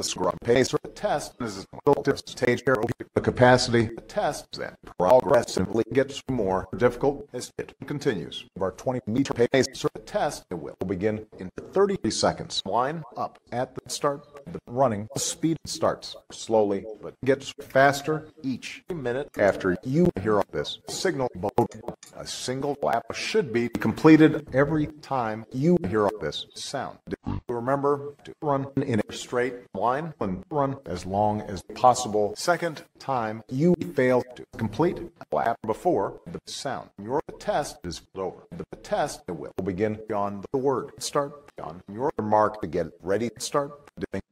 scrub Pacer test is relative stage here the capacity the test then progressively gets more difficult as it continues. Our 20 meter Pacer test will begin in 30 seconds. Line up at the start the running speed starts slowly but gets faster each minute after you hear this. Signal a single lap should be completed every time you hear this sound remember to run in a straight line and run as long as possible. Second time you fail to complete lap before the sound. Your test is over. The test will begin on the word. Start on your mark to get ready to start doing